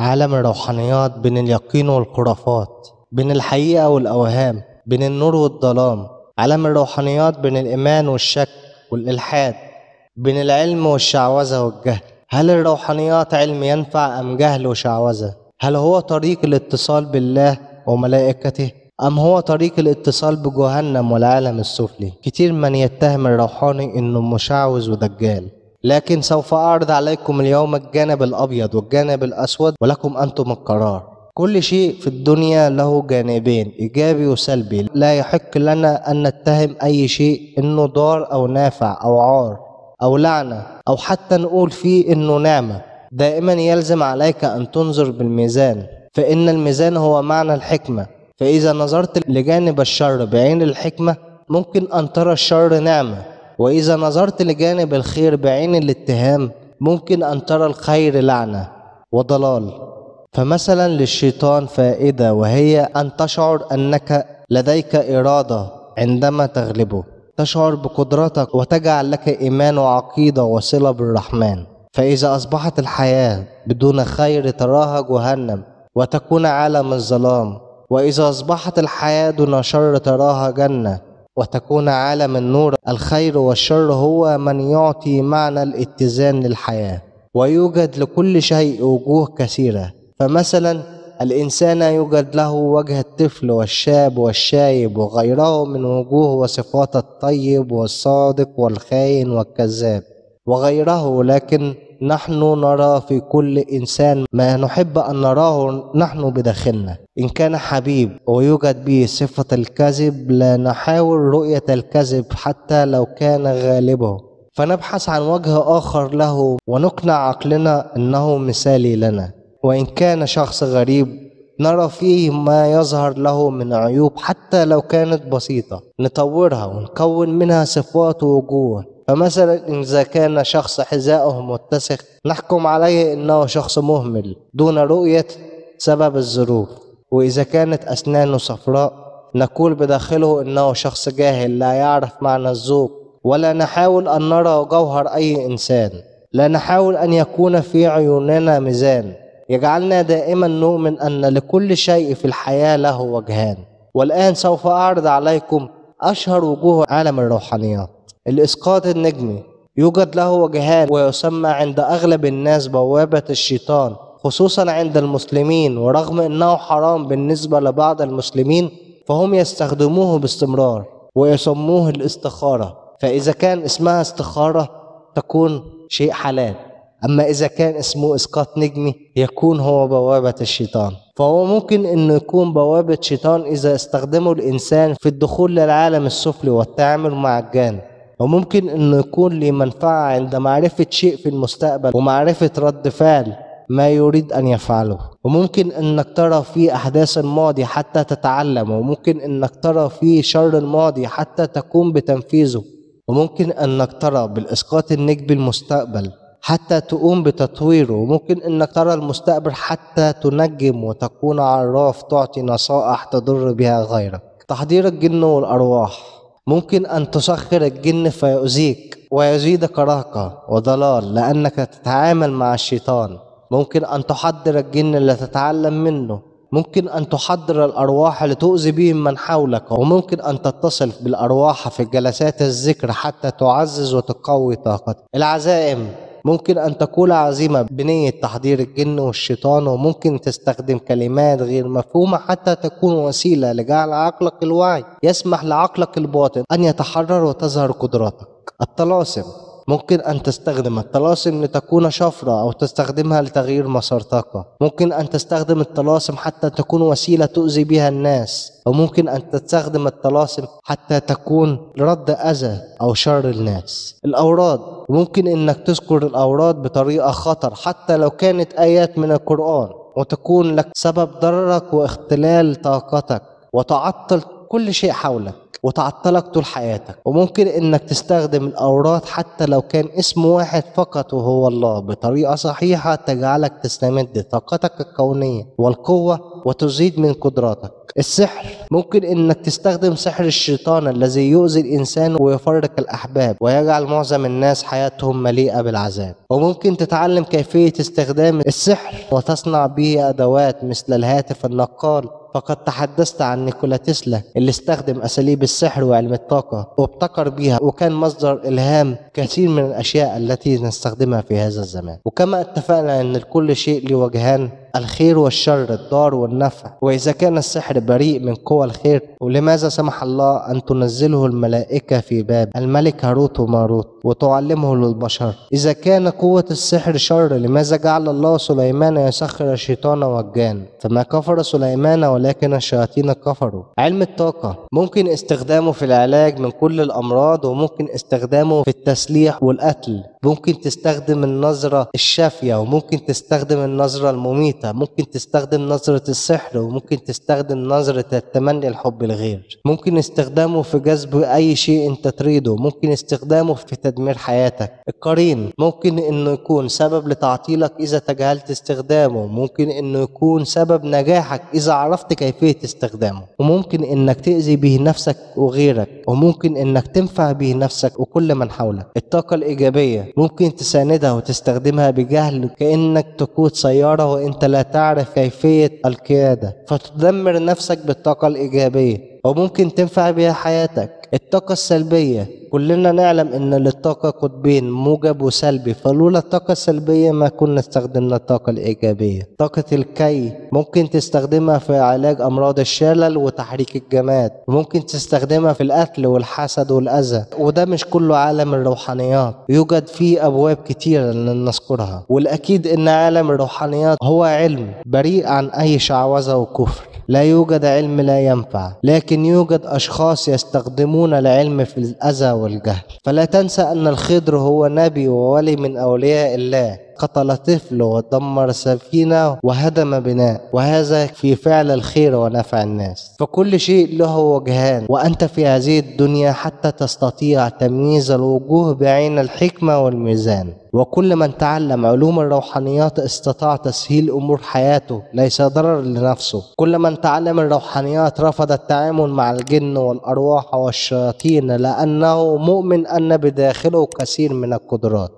عالم الروحانيات بين اليقين والخرافات بين الحقيقة والأوهام بين النور والظلام عالم الروحانيات بين الإيمان والشك والإلحاد بين العلم والشعوذة والجهل هل الروحانيات علم ينفع أم جهل وشعوذة؟ هل هو طريق الاتصال بالله وملائكته؟ أم هو طريق الاتصال بجهنم والعالم السفلي؟ كتير من يتهم الروحاني إنه مشعوذ ودجال لكن سوف أعرض عليكم اليوم الجانب الأبيض والجانب الأسود ولكم أنتم القرار. كل شيء في الدنيا له جانبين إيجابي وسلبي. لا يحق لنا أن نتهم أي شيء إنه ضار أو نافع أو عار أو لعنة أو حتى نقول فيه إنه نعمة. دائما يلزم عليك أن تنظر بالميزان فإن الميزان هو معنى الحكمة. فإذا نظرت لجانب الشر بعين الحكمة ممكن أن ترى الشر نعمة. وإذا نظرت لجانب الخير بعين الاتهام ممكن أن ترى الخير لعنة وضلال. فمثلا للشيطان فائدة وهي أن تشعر أنك لديك إرادة عندما تغلبه. تشعر بقدرتك وتجعل لك إيمان وعقيدة وصلة بالرحمن. فإذا أصبحت الحياة بدون خير تراها جهنم وتكون عالم الظلام. وإذا أصبحت الحياة دون شر تراها جنة. وتكون عالم النور. الخير والشر هو من يعطي معنى الاتزان للحياة. ويوجد لكل شيء وجوه كثيرة. فمثلا الإنسان يوجد له وجه الطفل والشاب والشايب وغيره من وجوه وصفات الطيب والصادق والخاين والكذاب وغيره لكن نحن نرى في كل إنسان ما نحب أن نراه نحن بداخلنا. إن كان حبيب ويوجد به صفة الكذب لا نحاول رؤية الكذب حتى لو كان غالبه. فنبحث عن وجه آخر له ونقنع عقلنا أنه مثالي لنا. وإن كان شخص غريب نرى فيه ما يظهر له من عيوب حتى لو كانت بسيطة. نطورها ونكون منها صفات ووجوه فمثلا إذا كان شخص حذاؤه متسخ نحكم عليه إنه شخص مهمل دون رؤية سبب الظروف. وإذا كانت أسنانه صفراء نقول بداخله إنه شخص جاهل لا يعرف معنى الذوق ولا نحاول أن نرى جوهر أي إنسان. لا نحاول أن يكون في عيوننا ميزان. يجعلنا دائما نؤمن أن لكل شيء في الحياة له وجهان. والآن سوف أعرض عليكم أشهر وجوه عالم الروحانيات. الإسقاط النجمي. يوجد له وجهان ويسمى عند أغلب الناس بوابة الشيطان خصوصا عند المسلمين ورغم أنه حرام بالنسبة لبعض المسلمين فهم يستخدموه باستمرار ويسموه الاستخارة. فإذا كان اسمها استخارة تكون شيء حلال. أما إذا كان اسمه إسقاط نجمي يكون هو بوابة الشيطان. فهو ممكن أنه يكون بوابة شيطان إذا استخدمه الإنسان في الدخول للعالم السفلي والتعامل مع الجان. وممكن أنه يكون لمنفعة عند معرفة شيء في المستقبل ومعرفة رد فعل ما يريد أن يفعله. وممكن أنك ترى في أحداث الماضي حتى تتعلم وممكن أنك ترى في شر الماضي حتى تقوم بتنفيذه. وممكن أنك ترى بالإسقاط النجمي المستقبل حتى تقوم بتطويره. وممكن إنك ترى المستقبل حتى تنجم وتكون عراف تعطي نصائح تضر بها غيرك. تحضير الجن والأرواح. ممكن أن تسخر الجن فيؤذيك ويزيدك رهقة وضلال لأنك تتعامل مع الشيطان. ممكن أن تحضر الجن لتتعلم منه. ممكن أن تحضر الأرواح لتؤذي بهم من حولك. وممكن أن تتصل بالأرواح في جلسات الذكر حتى تعزز وتقوي طاقتك. العزائم. ممكن أن تكون عزيمة بنية تحضير الجن والشيطان وممكن تستخدم كلمات غير مفهومة حتى تكون وسيلة لجعل عقلك الواعي يسمح لعقلك الباطن أن يتحرر وتظهر قدراتك. الطلاسم ممكن أن تستخدم الطلاسم لتكون شفرة أو تستخدمها لتغيير مسار طاقة. ممكن أن تستخدم الطلاسم حتى تكون وسيلة تؤذي بها الناس. أو ممكن أن تستخدم الطلاسم حتى تكون رد أذى أو شر الناس. الأوراد. ممكن أنك تذكر الأوراد بطريقة خطر حتى لو كانت آيات من القرآن وتكون لك سبب ضررك واختلال طاقتك وتعطل كل شيء حولك. وتعطلك طول حياتك. وممكن إنك تستخدم الاوراد حتى لو كان اسم واحد فقط وهو الله. بطريقة صحيحة تجعلك تستمد طاقتك الكونية والقوة وتزيد من قدراتك. السحر. ممكن إنك تستخدم سحر الشيطان الذي يؤذي الإنسان ويفرق الأحباب ويجعل معظم الناس حياتهم مليئة بالعذاب. وممكن تتعلم كيفية استخدام السحر وتصنع به أدوات مثل الهاتف النقال فقد تحدثت عن نيكولا تسلا اللي استخدم أساليب السحر وعلم الطاقة وابتكر بيها وكان مصدر إلهام كثير من الأشياء التي نستخدمها في هذا الزمان. وكما اتفقنا أن لكل شيء له وجهان الخير والشر الضار والنفع. وإذا كان السحر بريء من قوى الخير ولماذا سمح الله أن تنزله الملائكة في باب الملك هاروت وماروت وتعلمه للبشر. إذا كان قوة السحر شر لماذا جعل الله سليمان يسخر الشيطان والجان فما كفر سليمان ولكن الشياطين كفروا. علم الطاقة. ممكن استخدامه في العلاج من كل الأمراض وممكن استخدامه في التسليح والقتل. ممكن تستخدم النظرة الشافية وممكن تستخدم النظرة المميتة. ممكن تستخدم نظرة السحر وممكن تستخدم نظرة التمني الحب الغير. ممكن استخدامه في جذب أي شيء أنت تريده. ممكن استخدامه في تدمير حياتك. القرين ممكن إنه يكون سبب لتعطيلك إذا تجاهلت استخدامه. ممكن إنه يكون سبب نجاحك إذا عرفت كيفية استخدامه. وممكن إنك تأذي به نفسك وغيرك. وممكن إنك تنفع به نفسك وكل من حولك. الطاقة الإيجابية ممكن تساندها وتستخدمها بجهل كأنك تقود سيارة وأنت لا تعرف كيفية القيادة. فتدمر نفسك بالطاقة الإيجابية وممكن تنفع بها حياتك. الطاقة السلبية كلنا نعلم إن للطاقة قطبين موجب وسلبي فلولا الطاقة السلبية ما كنا استخدمنا الطاقة الإيجابية. طاقة الكي ممكن تستخدمها في علاج أمراض الشلل وتحريك الجماد وممكن تستخدمها في القتل والحسد والأذى وده مش كله عالم الروحانيات. يوجد فيه أبواب كتيرة لن نذكرها والأكيد إن عالم الروحانيات هو علم بريء عن أي شعوذة وكفر. لا يوجد علم لا ينفع لكن يوجد أشخاص يستخدمون العلم في الأذى والجهل. فلا تنسى أن الخضر هو نبي وولي من أولياء الله. قتل طفل ودمر سفينة وهدم بناء وهذا في فعل الخير ونفع الناس. فكل شيء له وجهان وأنت في هذه الدنيا حتى تستطيع تمييز الوجوه بعين الحكمة والميزان. وكل من تعلم علوم الروحانيات استطاع تسهيل أمور حياته ليس ضرر لنفسه. كل من تعلم الروحانيات رفض التعامل مع الجن والأرواح والشياطين لأنه مؤمن أن بداخله كثير من القدرات.